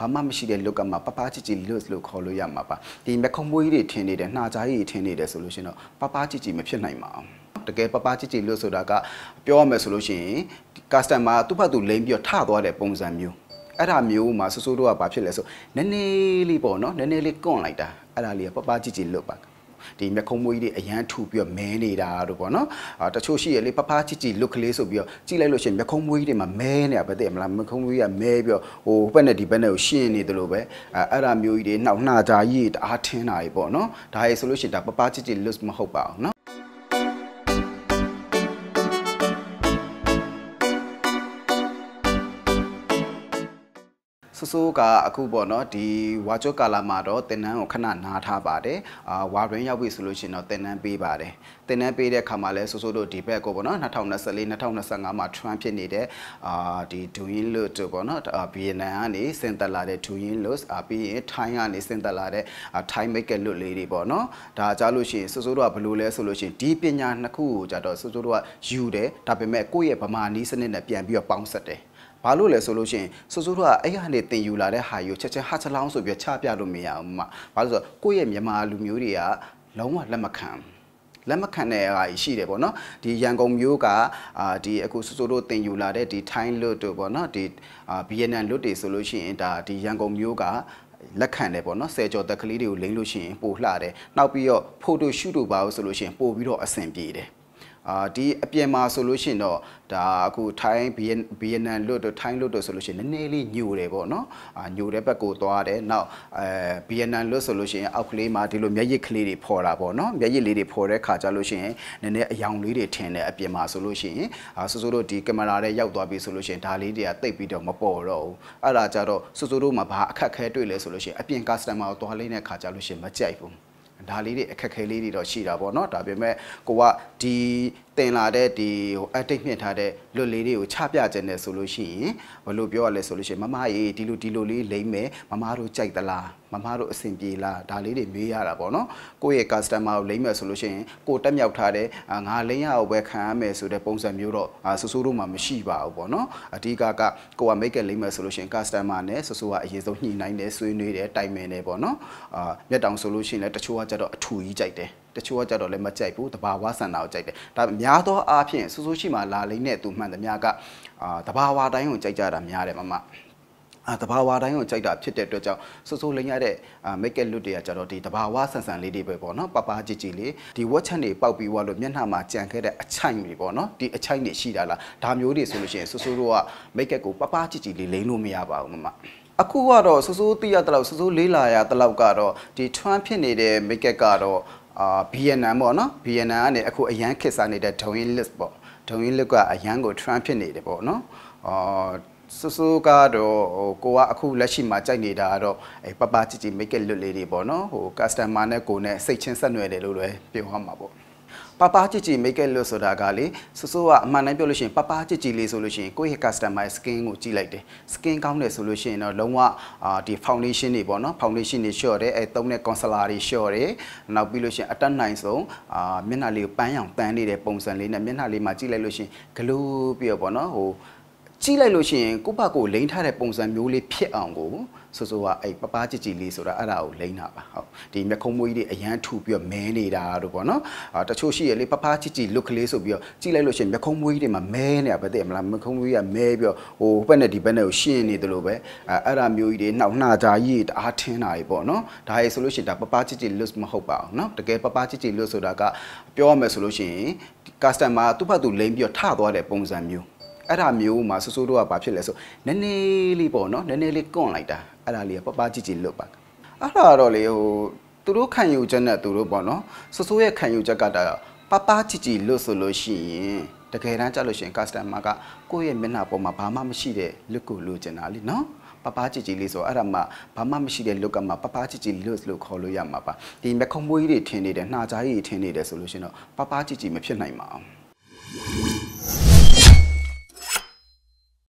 ဘာမှမရှိတဲ့ look ကမှပပချီချီ look လို့ခေါ်လို့ရမှာပါဒီမခုံမွေးတွေထင်နေတယ်နှာကြားကြီးထင်နေတယ်ဆိုလို့ရှိရင်တော့ပပချီချီမဖြစ်နိုင်ပါဘူးတကယ်ပပချီချီလို့ဆိုတာကပြောရမယ်ဆိုလို့ရှိရင် customer သူ့ဘက်သူလိမ့်ပြီးတော့ထသွားတဲ့ပုံစံမျိုးအဲ့ဒါမျိုးမှာစိုးစိုးတို့ကဘာဖြစ်လဲဆိုနည်းနည်းလေးပေါ့နော်နည်းနည်းလေးကွန့်လိုက်တာအဲ့ဒါလေးကပပချီချီလို့ပါ ဒီမျက်ခုံးမွေးတွေအရန်ထူပြီးတော့မဲနေတာတို့ပေါ့နော်အာတချို့ရှိရလေပပချီချီ look ကလေးဆိုပြီးတော့ကြည့်လိုက်လို့ရှိရင်မျက်ခုံးမွေးတွေမှာမဲနေတာပဲသိရမလားမျက်ခုံးမွေးကမဲပြီးတော့ဟိုဘက်နဲ့ဒီဘက်နဲ့ကိုရှင်းနေတယ်လို့ပဲအဲအဲ့ဒါမျိုးကြီးတွေနောက်နှာကြာကြီးတအားထင်းတာကြီးပေါ့နော်ဒါရေးဆိုလို့ရှိရင်ဒါပပချီချီ look မဟုတ်ပါဘူးနော် ဆိုးကအခုပေါ့နော်ဒီဝါကျော့ကာလာမှာတော့တင်နန်းကိုခဏနားထားပါတယ်အာဝါရင်းရောက်ပြီဆိုလို့ရှိရင်တော့တင်နန်းပေးပါတယ်တင်နန်းပေးတဲ့ခါမှာလဲဆိုးဆိုးတို့ဒီဘက်ကိုပေါ့နော်2024 2025မှာ Trump ဖြစ်နေတဲ့အာဒီဒူယင်းလို့တို့ပေါ့နော်ဗီယက်နမ်ကနေစင်တက်လာတဲ့ဒူယင်းလို့အာပြီးရင်ထိုင်းကနေစင်တက်လာတဲ့ထိုင်းမိတ်ကလွတ်လေးတွေပေါ့နော်ဒါကြားလို့ရှိရင်ဆိုးဆိုးတို့ကဘယ်လိုလဲဆိုလို့ရှိရင်ဒီပညာနှစ်ခုကိုကြတော့ဆိုးဆိုးတို့ကယူတယ်ဒါပေမဲ့ကိုယ့်ရဲ့ဗမာနီးစနစ်နဲ့ပြန်ပြီးတော့ပေါင်းဆက်တယ် ဘာလို့လဲဆိုလို့ရှိရင်စိုးစိုးတို့ကအဲ့ဟာနေတင်ယူလာတဲ့ဟာယူချက်ချင်းဟာချလောင်းဆိုပြီးချပြလို့မရဘူးမှာဘာလို့ဆိုတော့ကိုယ့်ရဲ့မြန်မာလူမျိုးတွေကလုံးဝလက်မခံလက်မခံတဲ့ဟာရှိတယ်ပေါ့နော်ဒီရန်ကုန်မျိုးကအာဒီအခုစိုးစိုးတို့တင်ယူလာတဲ့ဒီထိုင်းလွတ်တို့ပေါ့နော်ဒီအာဗီယက်နမ်လွတ်တွေဆိုလို့ရှိရင်ဒါဒီရန်ကုန်မျိုးကလက်ခံတယ်ပေါ့နော်ဆယ်ကျော်တက်ကလေးတွေကိုလိမ့်လို့ရှိရင်ပို့လှတယ်နောက်ပြီးတော့ဖိုတိုရှူတို့ပါလို့ဆိုလို့ရှိရင်ပို့ပြီးတော့အဆင်ပြေတယ် အာဒီအပြင်မှာဆိုလို့ရှိရင်တော့ဒါအခုထိုင်းဘီယက်နမ်လွတ်တို့ထိုင်းလွတ်တို့ဆိုလို့ရှိရင်နည်းနည်းလေးညိုတယ်ပေါ့နော်အာညိုတဲ့ဘက်ကိုသွားတယ်နောက်အဲဘီယက်နမ်လွတ်ဆိုလို့ရှိရင်အောက်ကလေးမှာဒီလိုမျက်ရည်ကလေးတွေဖော်တာပေါ့နော်မျက်ရည်လေးတွေဖော်တဲ့ခါကျလို့ရှိရင်နည်းနည်းအယောင်လေးတွေထင်တယ်အပြင်မှာဆိုလို့ရှိရင်အာစိုးစိုးတို့ဒီကင်မရာနဲ့ရောက်သွားပြီဆိုလို့ရှိရင်ဒါလေးတွေကတိတ်ပြီးတော့မပေါ်တော့ဘူးအဲ့ဒါကြတော့စိုးစိုးတို့မှာဘာအခက်ခဲတွေ့လဲဆိုလို့ရှိရင်အပြင် customer ကိုသွားလိမ့်တဲ့ခါကျလို့ရှိရင်မကြိုက်ဘူး ဒါလေးတွေအခက်ခဲလေးတွေတော့ရှိတာပေါ့နော်ဒါပေမဲ့ကိုကဒီ တင်လာတဲ့ဒီဟို active မြင့်ထားတဲ့လွတ်လေးတွေကိုချပြခြင်းနဲ့ဆိုလို့ရှိရင်ဘယ်လိုပြောရလဲဆိုလို့ရှိရင်မမကြီးဒီလိုဒီလိုလေးလိမ့်မယ်မမတို့ကြိုက်သလားမမတို့အဆင်ပြေလားဒါလေးတွေမေးရတာပေါ့နော်ကိုယ့်ရဲ့ customer ကိုလိမ့်မယ်ဆိုလို့ရှိရင်ကိုတက်မြောက်ထားတဲ့ငါလိမ့်ရအောင်ပဲခံရမယ်ဆိုတဲ့ပုံစံမျိုးတော့ဆူဆူတို့မှမရှိပါဘူးပေါ့နော်အဓိကကကိုက make လိမ့်မယ်ဆိုလို့ရှိရင် customer နဲ့ဆူဆူကအရေးဆုံးညှိနှိုင်းတယ်ဆွေးနွေးတယ်တိုင်ပင်တယ်ပေါ့နော်အာမျက်တောင်ဆိုလို့ရှိရင်လည်းတချို့ကကြတော့အထူကြီးကြိုက်တယ်တချို့ကကြတော့လည်းမကြိုက်ဘူးတဘာဝဆန္ဒကိုကြိုက်တယ်ဒါများသောအားဖြင့်စူးစူးရှိမှလာလိမ့်နဲ့သူမှန်သမျှကအာတဘာဝတိုင်းကိုကြိုက်ကြတာများတယ်မမအာတဘာဝတိုင်းကိုကြိုက်တာဖြစ်တဲ့အတွက်ကြောင့်စိုးစိုးလိမ့်ရတဲ့အာမိတ်ကက်လွတ်တွေကကြတော့ဒီတဘာဝဆန်ဆန်လေးတွေပဲပေါ့နော်ပပကြည်ကြည်လေးဒီဝက်ချက်တွေပေါက်ပြီးွားလို့မျက်နှာမှာကြံခဲ့တဲ့အချိုင်တွေပေါ့နော်ဒီအချိုင်တွေရှိတာလားဒါမျိုးတွေဆိုလို့ရှိရင်စိုးစိုးတို့ကမိတ်ကက်ကိုပပကြည်ကြည်လေးလိမ့်လို့မရပါဘူးမမအခုကတော့စိုးစိုးသိရတဲ့လောက်စိုးစိုးလေးလာရတဲ့လောက်ကတော့ဒီထွန်းဖြစ်နေတဲ့မိတ်ကက်ကတော့ အာဗီယက်နမ်ပေါ့နော်ဗီယက်နမ်ကနေအခုအရန်ခစ်စားနေတဲ့ဒုံရင်လစ်ပေါ့ဒုံရင်လစ်ကအရန်ကို trend ဖြစ်နေတယ်ပေါ့နော်အာဆူဆူကတော့ဟိုကိုကအခုလက်ရှိမှာကြိုက်နေတာကတော့အဲပပချီချီ make it လွတ်လေးတွေပေါ့နော်ဟို customer နဲ့ကိုနဲ့စိတ်ချင်းဆက်နွယ်တယ်လို့လည်းပြောရမှာပေါ့ ပပကြည်ကြည် make it look ဆိုတာကလေဆိုဆိုကအမှန်တမ်းပြောလို့ရှိရင်ပပကြည်ကြည်လေးဆိုလို့ရှိရင်ကိုယ့်ရဲ့ customer skin ကိုကြည့်လိုက်တယ် skin ကောင်းတယ်ဆိုလို့ရှိရင်တော့လုံးဝအာဒီ foundation တွေပေါ့နော် foundation တွေ short တယ်အဲသုံးတဲ့ concealer တွေ short တယ်နောက်ပြီးလို့ရှိရင်အတက်နိုင်ဆုံးအာမျက်နှာလေးကိုပန်းရောင်တန်းနေတဲ့ပုံစံလေးနဲ့မျက်နှာလေးမှာကြည့်လိုက်လို့ရှိရင်ဂလိုးပြီးတော့ပေါ့နော်ဟို ကြည့်လိုက်လို့ရှိရင်ကိုယ့်ဘက်ကိုလိမ့်ထားတဲ့ပုံစံမျိုးလေးဖြစ်အောင်ကိုဆိုဆိုကအဲ့ပပကြည်ကြည်လေးဆိုတာအဲ့ဒါကိုလိမ့်တာပါဟုတ်ဒီမျက်ခုံးမွေးတွေအရန်ထူပြီးတော့မဲနေတာတို့ပေါ့နော်အာတချို့ရှိရလေပပကြည်ကြည် look ကလေးဆိုပြီးတော့ကြည့်လိုက်လို့ရှိရင်မျက်ခုံးမွေးတွေမှာမဲနေတာပဲသိမလားမျက်ခုံးမွေးကမဲပြီးတော့ဟိုဘက်နဲ့ဒီဘက်နဲ့ကိုရှင်းနေတယ်လို့ပဲအဲအဲ့ဒါမျိုးကြီးတွေနှောက်နှာကြာကြီးတအားထင်းတာကြီးပေါ့နော်ဒါရေးဆိုလို့ရှိရင်ဒါပပကြည်ကြည် look မဟုတ်ပါဘူးနော်တကယ်ပပကြည်ကြည် look ဆိုတာကပြောရမယ်ဆိုလို့ရှိရင် customer သူ့ဘက်သူလိမ့်ပြီးတော့ထသွားတဲ့ပုံစံမျိုး အဲ့ဒါမျိုးမှာစိုးစိုးတို့ကဘာဖြစ်လဲဆိုနည်းနည်းလေးပေါ့နော်နည်းနည်းလေးကွန့်လိုက်တာအဲ့ဒါလေးကပပကြည့်ကြည့်လွတ်ပါအဲ့ဒါတော့လေဟိုသူတို့ခံယူချက်နဲ့သူတို့ပေါ့နော်စိုးစိုးရဲ့ခံယူချက်ကတာပပကြည့်ကြည့်လွတ်ဆိုလို့ရှိရင်တကယ်တမ်းကြလို့ရှိရင် customer ကကိုယ့်ရဲ့မျက်နှာပေါ်မှာဘာမှမရှိတဲ့ look ကိုလိုချင်တာလीနော်ပပကြည်ကြည်လေးဆိုအဲ့ဒါမှဘာမှမရှိတဲ့ look ကမှပပကြည်ကြည်လို့လို့ခေါ်လို့ရမှာပါဒီမျက်ခုံးမွေးတွေထင်နေတယ်နှာကြားကြီးထင်နေတယ်ဆိုလို့ရှိရင်တော့ပပကြည်ကြည်မဖြစ်နိုင်ပါဘူး